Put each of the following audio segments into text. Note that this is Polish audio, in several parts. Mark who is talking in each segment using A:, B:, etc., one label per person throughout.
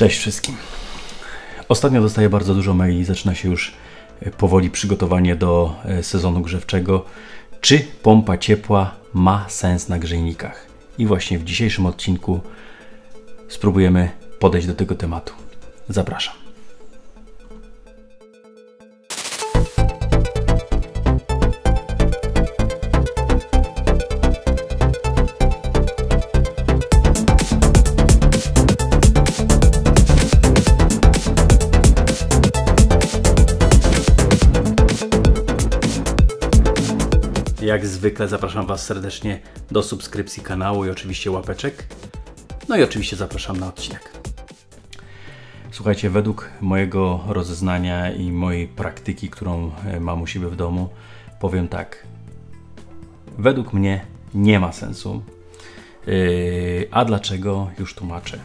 A: Cześć wszystkim. Ostatnio dostaję bardzo dużo maili, zaczyna się już e, powoli przygotowanie do e, sezonu grzewczego. Czy pompa ciepła ma sens na grzejnikach? I właśnie w dzisiejszym odcinku spróbujemy podejść do tego tematu. Zapraszam. Jak zwykle zapraszam Was serdecznie do subskrypcji kanału i oczywiście łapeczek. No i oczywiście zapraszam na odcinek. Słuchajcie, według mojego rozeznania i mojej praktyki, którą e, mam u siebie w domu, powiem tak. Według mnie nie ma sensu. Yy, a dlaczego? Już tłumaczę.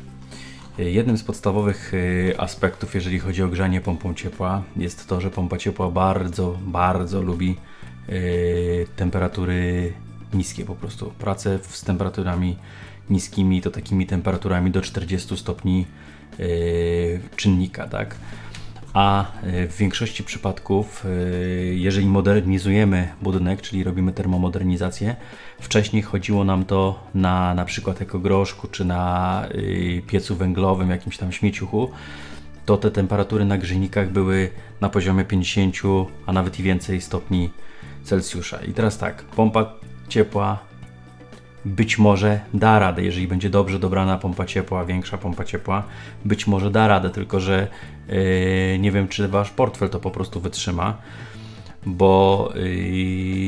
A: Yy, Jednym z podstawowych aspektów, jeżeli chodzi o grzanie pompą ciepła, jest to, że pompa ciepła bardzo, bardzo lubi temperatury niskie po prostu. Pracę z temperaturami niskimi to takimi temperaturami do 40 stopni yy, czynnika, tak? A yy, w większości przypadków, jeżeli modernizujemy budynek, czyli robimy termomodernizację, wcześniej chodziło nam to na na przykład ekogroszku czy na piecu węglowym, jakimś tam śmieciuchu, to te temperatury na grzejnikach były na poziomie 50, a nawet i więcej stopni Celsjusza. I teraz tak, pompa ciepła być może da radę, jeżeli będzie dobrze dobrana pompa ciepła, większa pompa ciepła, być może da radę, tylko że yy, nie wiem, czy wasz portfel to po prostu wytrzyma, bo yy,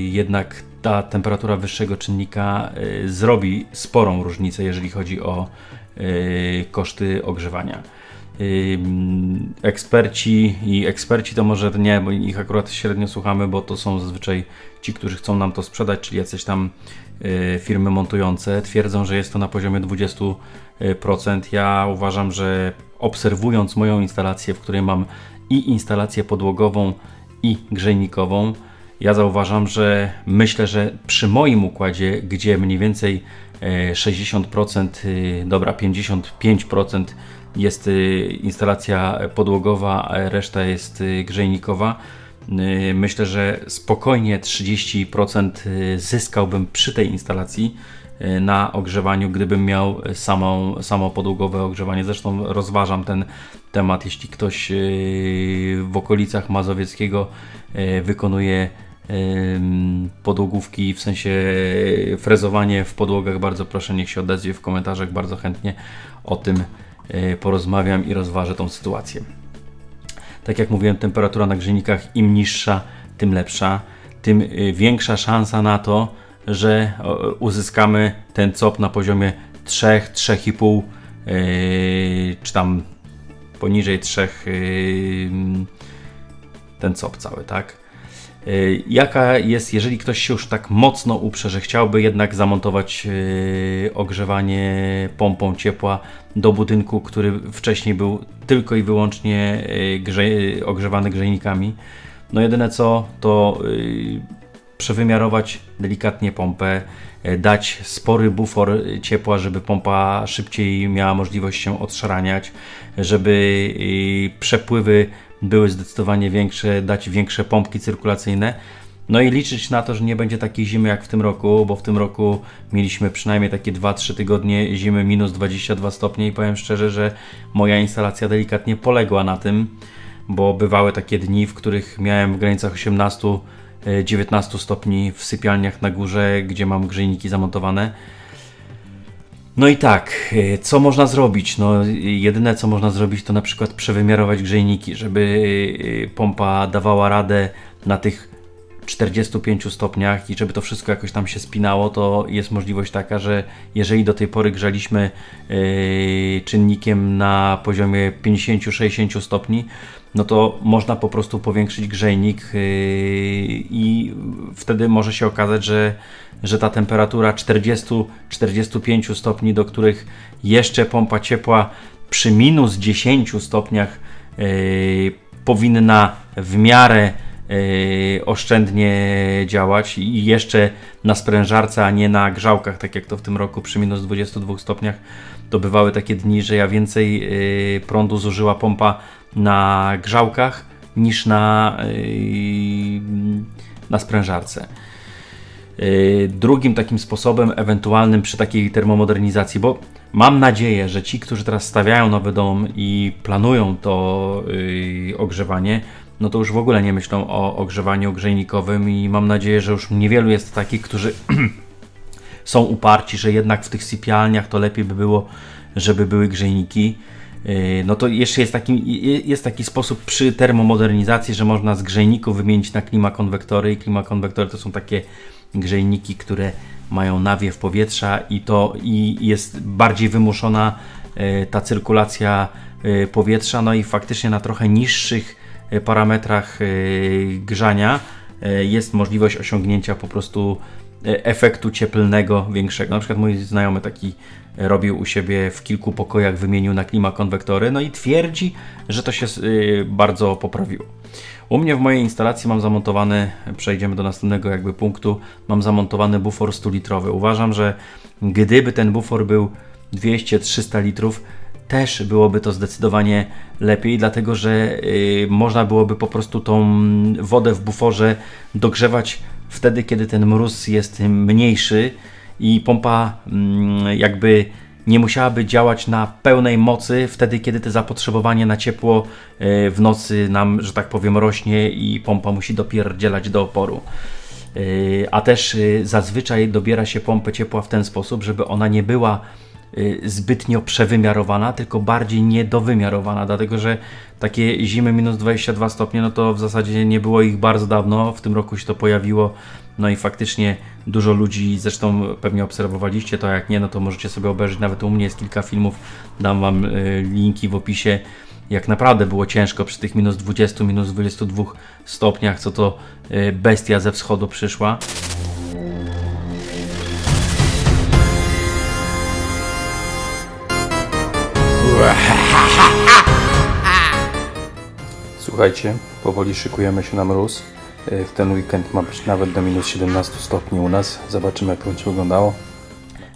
A: jednak ta temperatura wyższego czynnika yy, zrobi sporą różnicę, jeżeli chodzi o yy, koszty ogrzewania. Eksperci i eksperci to może nie, bo ich akurat średnio słuchamy, bo to są zazwyczaj ci, którzy chcą nam to sprzedać, czyli jacyś tam y, firmy montujące, twierdzą, że jest to na poziomie 20%. Ja uważam, że obserwując moją instalację, w której mam i instalację podłogową, i grzejnikową, ja zauważam, że myślę, że przy moim układzie, gdzie mniej więcej 60%, y, dobra, 55% jest y, instalacja podłogowa, a reszta jest y, grzejnikowa. Myślę, że spokojnie 30% y, zyskałbym przy tej instalacji na ogrzewaniu, gdybym miał samą, samo podłogowe ogrzewanie. Zresztą rozważam ten temat, jeśli ktoś w okolicach Mazowieckiego wykonuje podłogówki, w sensie y, frezowanie w podłogach, bardzo proszę, niech się odezwie w komentarzach, bardzo chętnie o tym y, porozmawiam i rozważę tą sytuację. Tak jak mówiłem, temperatura na grzejnikach im niższa, tym lepsza, tym y, większa szansa na to, że uzyskamy ten COP na poziomie 3, 3,5 yy, czy tam poniżej 3 yy, ten COP cały, tak? Yy, Jaka jest, jeżeli ktoś się już tak mocno uprze, że chciałby jednak zamontować yy, ogrzewanie pompą ciepła do budynku, który wcześniej był tylko i wyłącznie yy, grze, ogrzewany grzejnikami, no jedyne co, to przewymiarować delikatnie pompę, dać spory bufor ciepła, żeby pompa szybciej miała możliwość się odszaraniać, żeby przepływy były zdecydowanie większe, dać większe pompki cyrkulacyjne. No i liczyć na to, że nie będzie takiej zimy jak w tym roku, bo w tym roku mieliśmy przynajmniej takie 2-3 tygodnie zimy minus 22 stopnie i powiem szczerze, że moja instalacja delikatnie poległa na tym, bo bywały takie dni, w których miałem w granicach 18 e, 19 stopni w sypialniach na górze, gdzie mam grzejniki zamontowane. No i tak, y, co można zrobić? No, jedyne co można zrobić to na przykład przewymiarować grzejniki, żeby y, pompa dawała radę na tych 45 stopniach i żeby to wszystko jakoś tam się spinało, to jest możliwość taka, że jeżeli do tej pory grzaliśmy yy, czynnikiem na poziomie 50-60 stopni, no to można po prostu powiększyć grzejnik yy, i wtedy może się okazać, że, że ta temperatura 40-45 stopni, do których jeszcze pompa ciepła przy minus 10 stopniach yy, powinna w miarę oszczędnie działać i jeszcze na sprężarce, a nie na grzałkach, tak jak to w tym roku przy minus 22 stopniach to bywały takie dni, że ja więcej yy, prądu zużyła pompa na grzałkach niż na, yy, na sprężarce. Drugim takim sposobem, ewentualnym przy takiej termomodernizacji, bo mam nadzieję, że ci, którzy teraz stawiają nowy dom i planują to ogrzewanie, no to już w ogóle nie myślą o ogrzewaniu grzejnikowym i mam nadzieję, że już niewielu jest takich, którzy są uparci, że jednak w tych sypialniach to lepiej by było, żeby były grzejniki. Yy, no to jeszcze jest taki, jest taki sposób przy termomodernizacji, że można z grzejników wymienić na klimakonwektory i klimakonwektory to są takie grzejniki, które mają nawiew powietrza i to i jest bardziej wymuszona yy, ta cyrkulacja yy, powietrza, no i faktycznie na trochę niższych parametrach grzania jest możliwość osiągnięcia po prostu efektu cieplnego większego. Na przykład mój znajomy taki robił u siebie w kilku pokojach, wymienił na klimakonwektory, no i twierdzi, że to się y, bardzo poprawiło. U mnie w mojej instalacji mam zamontowany, przejdziemy do następnego jakby punktu, mam zamontowany bufor 100 litrowy. Uważam, że gdyby ten bufor był 200-300 litrów, też byłoby to zdecydowanie lepiej, dlatego że y, można byłoby po prostu tą wodę w buforze dogrzewać wtedy, kiedy ten mróz jest mniejszy i pompa mm, jakby nie musiałaby działać na pełnej mocy wtedy, kiedy to zapotrzebowanie na ciepło y, w nocy nam, że tak powiem, rośnie i pompa musi dopierdzielać do oporu. Y, a też zazwyczaj dobiera się pompę ciepła w ten sposób, żeby ona nie była zbytnio przewymiarowana, tylko bardziej niedowymiarowana, dlatego że takie zimy minus 22 stopnie, no to w zasadzie nie było ich bardzo dawno, w tym roku się to pojawiło, no i faktycznie dużo ludzi, zresztą pewnie obserwowaliście to, jak nie, no to możecie sobie obejrzeć, nawet u mnie jest kilka filmów, dam Wam y, linki w opisie, jak naprawdę było ciężko przy tych minus 20, minus 22 stopniach, co to y, bestia ze wschodu przyszła. Słuchajcie, powoli szykujemy się na mróz. E, w ten weekend ma być nawet do minus 17 stopni u nas. Zobaczymy jak to będzie wyglądało.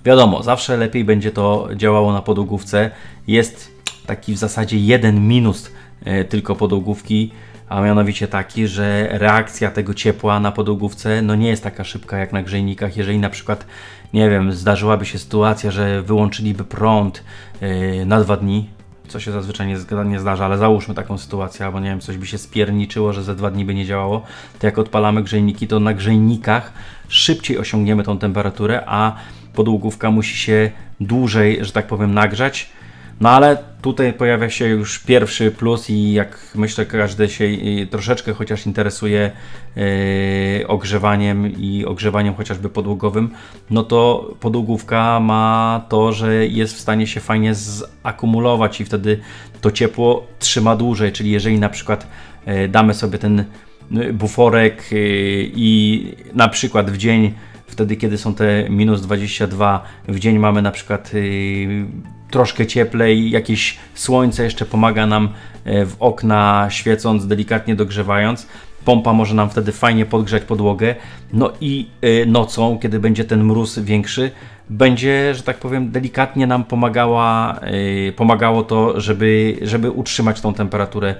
A: Wiadomo, zawsze lepiej będzie to działało na podłogówce. Jest taki w zasadzie jeden minus e, tylko podłogówki, a mianowicie taki, że reakcja tego ciepła na podłogówce no nie jest taka szybka jak na grzejnikach. Jeżeli na przykład, nie wiem, zdarzyłaby się sytuacja, że wyłączyliby prąd e, na dwa dni, co się zazwyczaj nie, nie zdarza, ale załóżmy taką sytuację, albo nie wiem, coś by się spierniczyło, że ze dwa dni by nie działało, to jak odpalamy grzejniki, to na grzejnikach szybciej osiągniemy tą temperaturę, a podłogówka musi się dłużej, że tak powiem, nagrzać, no ale tutaj pojawia się już pierwszy plus i jak myślę każdy się troszeczkę chociaż interesuje yy, ogrzewaniem i ogrzewaniem chociażby podłogowym, no to podłogówka ma to, że jest w stanie się fajnie zakumulować i wtedy to ciepło trzyma dłużej, czyli jeżeli na przykład yy, damy sobie ten y, buforek i na przykład w dzień wtedy kiedy są te minus 22 w dzień mamy na przykład troszkę cieplej, jakieś słońce jeszcze pomaga nam e, w okna świecąc, delikatnie dogrzewając. Pompa może nam wtedy fajnie podgrzać podłogę. No i e, nocą, kiedy będzie ten mróz większy, będzie, że tak powiem, delikatnie nam pomagała, e, pomagało to, żeby, żeby utrzymać tą temperaturę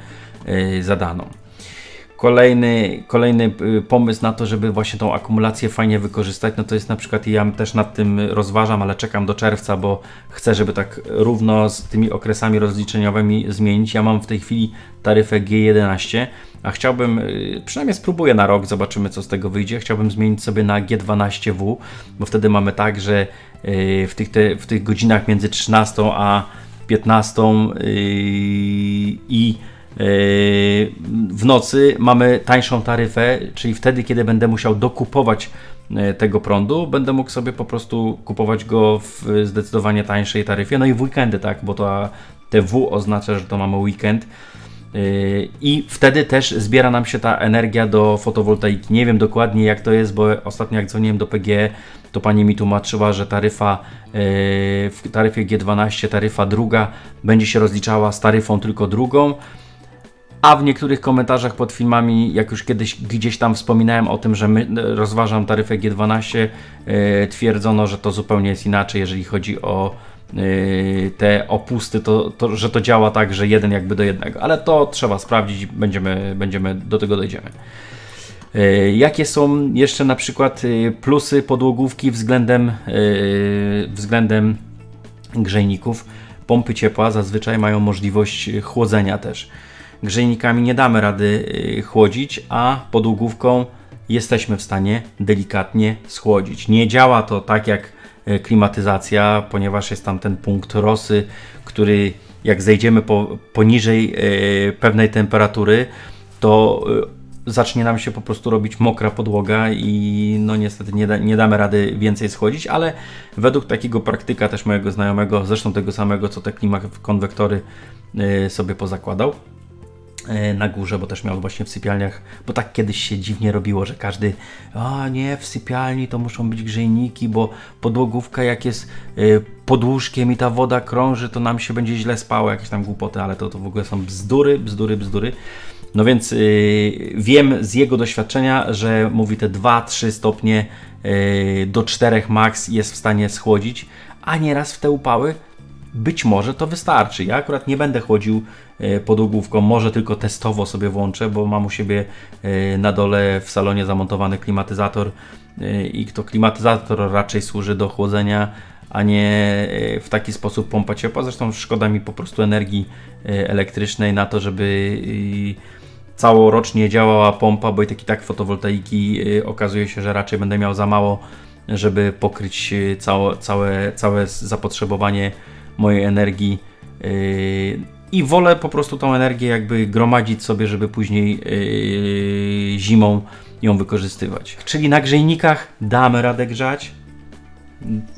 A: zadaną. Kolejny, kolejny y, pomysł na to, żeby właśnie tą akumulację fajnie wykorzystać, no to jest na przykład, ja też nad tym rozważam, ale czekam do czerwca, bo chcę, żeby tak równo z tymi okresami rozliczeniowymi zmienić. Ja mam w tej chwili taryfę G11, a chciałbym, y, przynajmniej spróbuję na rok, zobaczymy co z tego wyjdzie. Chciałbym zmienić sobie na G12W, bo wtedy mamy tak, że y, w tych, te, w tych godzinach między 13 a 15 i w nocy mamy tańszą taryfę, czyli wtedy, kiedy będę musiał dokupować yy, tego prądu, będę mógł sobie po prostu kupować go w zdecydowanie tańszej taryfie. No i w weekendy, tak, bo to te oznacza, że to mamy weekend. Yy, I wtedy też zbiera nam się ta energia do fotowoltaiki. Nie wiem dokładnie jak to jest, bo ostatnio jak dzwoniłem do PGE, to pani mi tłumaczyła, że taryfa w taryfie G12, taryfa druga będzie się rozliczała z taryfą tylko drugą a w niektórych komentarzach pod filmami, jak już kiedyś gdzieś tam wspominałem o tym, że my, rozważam taryfę G12, yy, twierdzono, że to zupełnie jest inaczej, jeżeli chodzi o yy, te opusty, to, to, że to działa tak, że jeden jakby do jednego, ale to trzeba sprawdzić, będziemy, będziemy do tego dojdziemy. Jakie są jeszcze na przykład plusy podłogówki względem, względem grzejników? Pompy ciepła zazwyczaj mają możliwość chłodzenia też grzejnikami nie damy rady y, chłodzić, a podłogówką jesteśmy w stanie delikatnie schłodzić. Nie działa to tak jak y, klimatyzacja, ponieważ jest tam ten punkt rosy, który jak zejdziemy po, poniżej y, pewnej temperatury, to zacznie nam się po prostu robić mokra podłoga i no niestety nie, da, nie damy rady więcej schłodzić, ale według takiego praktyka też mojego znajomego, zresztą tego samego co te konwektory sobie pozakładał, na górze, bo też miał właśnie w sypialniach, bo tak kiedyś się dziwnie robiło, że każdy, a nie, w sypialni to muszą być grzejniki, bo podłogówka jak jest y, pod łóżkiem i ta woda krąży, to nam się będzie źle spało, jakieś tam głupoty, ale to, to w ogóle są bzdury, bzdury, bzdury. No więc y, wiem z jego doświadczenia, że mówi te 2-3 stopnie y, do 4 max jest w stanie schłodzić, a nieraz w te upały być może to wystarczy. Ja akurat nie będę chłodził e, podłogówką, może tylko testowo sobie włączę, bo mam u siebie e, na dole w salonie zamontowany klimatyzator e, i to klimatyzator raczej służy do chłodzenia, a nie w taki sposób pompa ciepła. Zresztą szkoda mi po prostu energii elektrycznej na to, żeby całorocznie działała pompa, bo i tak i tak fotowoltaiki okazuje się, że raczej będę miał za mało, żeby pokryć całe, całe, całe zapotrzebowanie mojej energii i wolę po prostu tą energię jakby gromadzić sobie, żeby później yy, zimą ją wykorzystywać. Czyli na grzejnikach damy radę grzać.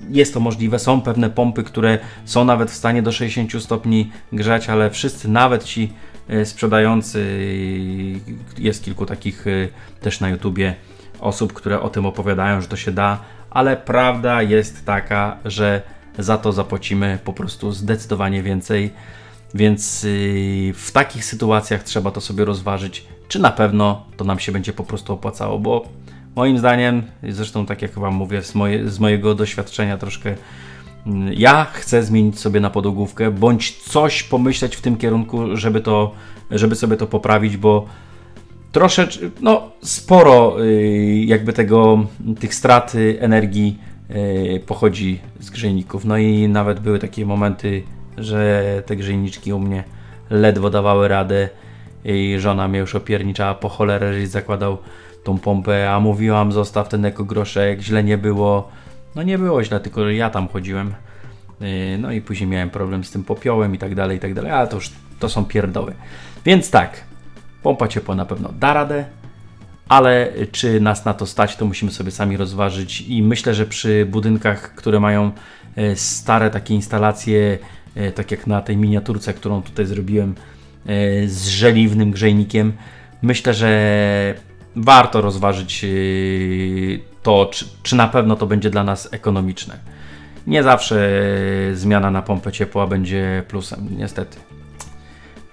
A: Jest to możliwe, są pewne pompy, które są nawet w stanie do 60 stopni grzać, ale wszyscy, nawet ci yy, sprzedający, jest kilku takich też na YouTubie osób, które o tym opowiadają, że to się da, ale prawda jest taka, że za to zapłacimy po prostu zdecydowanie więcej. Więc yy, w takich sytuacjach trzeba to sobie rozważyć, czy na pewno to nam się będzie po prostu opłacało, bo moim zdaniem, zresztą tak jak Wam mówię, z, moje, z mojego doświadczenia troszkę mm, ja chcę zmienić sobie na podłogówkę, bądź coś pomyśleć w tym kierunku, żeby, to, żeby sobie to poprawić, bo troszeczkę, no sporo yy, jakby tego, tych strat energii E, pochodzi z grzejników. No i nawet były takie momenty, że te grzejniczki u mnie ledwo dawały radę i żona mnie już opierniczała po cholerę, żeś zakładał tą pompę, a mówiłam zostaw ten ekogroszek, źle nie było. No nie było źle, tylko ja tam chodziłem. E, no i później miałem problem z tym popiołem i tak dalej, i tak dalej, ale to już to są pierdoły. Więc tak, pompa ciepła na pewno da radę, ale czy nas na to stać, to musimy sobie sami rozważyć i myślę, że przy budynkach, które mają e, stare takie instalacje, tak jak na tej miniaturce, którą tutaj zrobiłem e, z żeliwnym grzejnikiem, myślę, że warto rozważyć to, czy, czy na pewno to będzie dla nas ekonomiczne. Nie zawsze zmiana na pompę ciepła będzie plusem, niestety.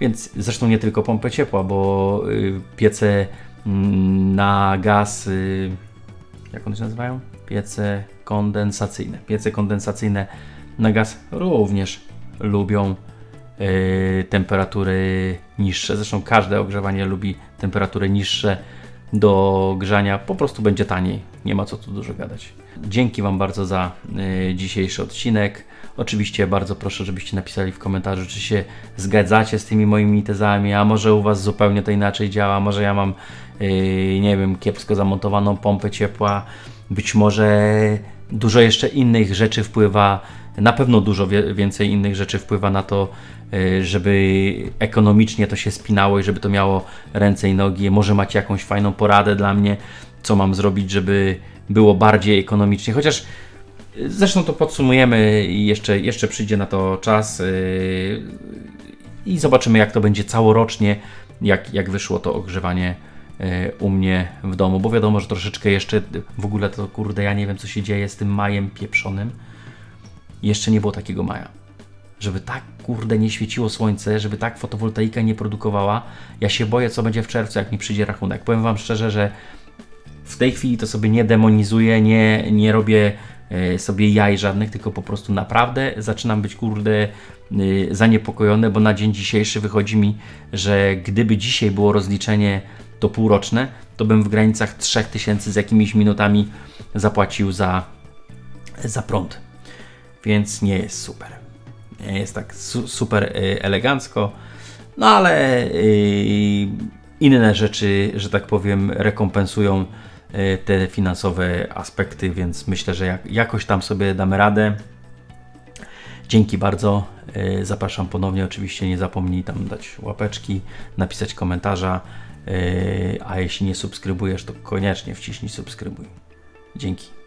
A: Więc zresztą nie tylko pompę ciepła, bo piece na gaz, jak one się nazywają? Piece kondensacyjne. Piece kondensacyjne na gaz również lubią y, temperatury niższe. Zresztą każde ogrzewanie lubi temperatury niższe do grzania. Po prostu będzie taniej. Nie ma co tu dużo gadać. Dzięki Wam bardzo za y, dzisiejszy odcinek. Oczywiście bardzo proszę, żebyście napisali w komentarzu, czy się zgadzacie z tymi moimi tezami, a może u Was zupełnie to inaczej działa, może ja mam, yy, nie wiem, kiepsko zamontowaną pompę ciepła, być może dużo jeszcze innych rzeczy wpływa, na pewno dużo więcej innych rzeczy wpływa na to, yy, żeby ekonomicznie to się spinało i żeby to miało ręce i nogi. Może macie jakąś fajną poradę dla mnie, co mam zrobić, żeby było bardziej ekonomicznie, chociaż Zresztą to podsumujemy i jeszcze, jeszcze przyjdzie na to czas yy, i zobaczymy jak to będzie całorocznie, jak, jak wyszło to ogrzewanie u mnie w domu, bo wiadomo, że troszeczkę jeszcze w ogóle to kurde, ja nie wiem co się dzieje z tym majem pieprzonym. Jeszcze nie było takiego maja. żeby tak kurde nie świeciło słońce, żeby tak fotowoltaika nie produkowała. Ja się boję, co będzie w czerwcu, jak mi przyjdzie rachunek. Powiem Wam szczerze, że w tej chwili to sobie nie demonizuję, nie, nie robię e, sobie jaj żadnych, tylko po prostu naprawdę zaczynam być kurde y, zaniepokojony, bo na dzień dzisiejszy wychodzi mi, że gdyby dzisiaj było rozliczenie to półroczne, to bym w granicach 3000 z jakimiś minutami zapłacił za, za prąd. Więc nie jest super. Nie jest tak su super y, elegancko, no ale y, inne rzeczy, że tak powiem, rekompensują y, te finansowe aspekty, więc myślę, że jak, jakoś tam sobie damy radę. Dzięki bardzo. Zapraszam ponownie. Oczywiście nie zapomnij tam dać łapeczki, napisać komentarza. A jeśli nie subskrybujesz, to koniecznie wciśnij subskrybuj. Dzięki.